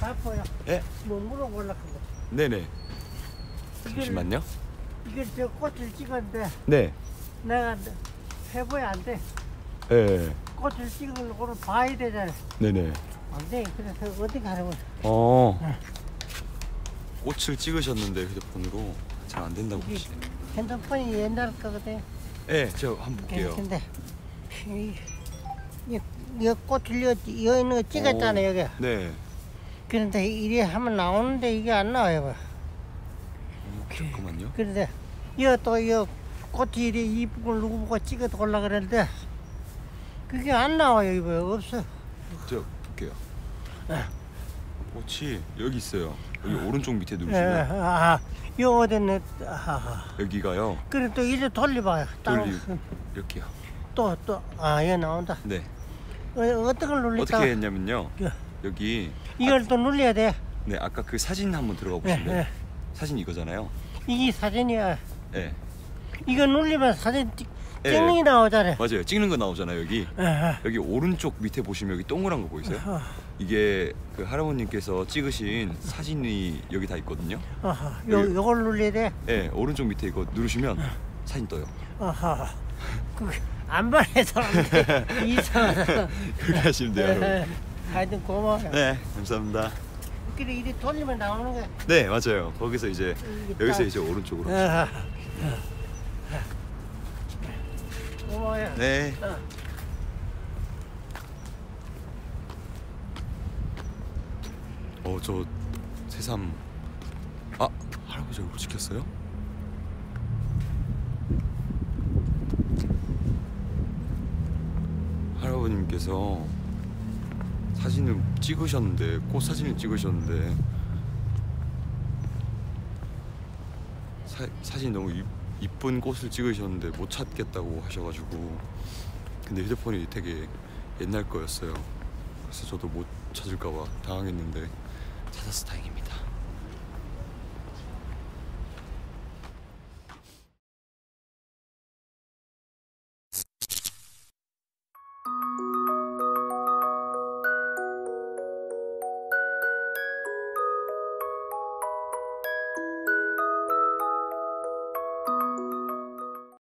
바빠요. 예? 뭐 물어보려고. 네네. 잠시만요. 이걸 저 꽃을 찍었는데 네. 내가 해보야 안 돼. 예. 꽃을 찍은 거를 봐야 되잖아. 네네. 안 돼. 그래서 어디 가려고. 어. 꽃을 찍으셨는데 휴대폰으로 잘 안 된다고 하시네요. 핸드폰이 옛날 거거든. 예, 제가 한번 볼게요. 근데 이, 이, 이 꽃을 여, 여 있는 거 찍었잖아 오. 여기. 네. 그런데 이래 하면 나오는데 이게 안 나와요. 어, 잠깐만요. 그런데 이거 또이 꽃이 이래 이쁜 걸 누구 보고 찍어도 올라 그랬는데 그게 안 나와요 이거 없어. 저 볼게요. 꽃이 여기 있어요. 여기 오른쪽 밑에 예, 누르시면 아, 요 어디는 아하. 여기가요. 그래 또 이래 돌려봐요. 돌리 이렇게요. 또 또아 이거 나온다. 네. 어, 걸 눌렸다? 어떻게 했냐면요. 예. 여기 이걸 또 눌려야 돼. 네 아까 그 사진 한번 들어가 예, 보실래요? 예. 사진 이거잖아요. 이게 사진이야. 네. 이거 눌리면 사진 찍, 예. 찍는 게 나오잖아. 맞아요. 찍는 거 나오잖아요. 여기 예, 예. 여기 오른쪽 밑에 보시면 여기 동그란 거 보이세요? 아하, 이게 그 할아버님께서 찍으신 사진이 여기 다 있거든요. 아하. 요. 요걸 눌려야 돼. 네, 오른쪽 밑에 이거 누르시면 사진 떠요. 아하. 그 안 봐야 사람들 이상하다. 그렇게 하시면 돼요. 하여튼 고마워요. 네, 감사합니다. 그래 이리 돌리면 나오는 거야. 네, 맞아요. 거기서 이제 여기서 딱- 이제 오른쪽으로. 아하. 고마워요. 네. 어. 어, 저 새삼. 아, 할아버지 얼굴 찍혔어요? 할아버님께서 사진을 찍으셨는데 꽃 사진을 찍으셨는데 사, 사진 너무 이, 이쁜 꽃을 찍으셨는데 못 찾겠다고 하셔가지고 근데 휴대폰이 되게 옛날 거였어요. 그래서 저도 못 찾을까봐 당황했는데 찾아서 다행입니다.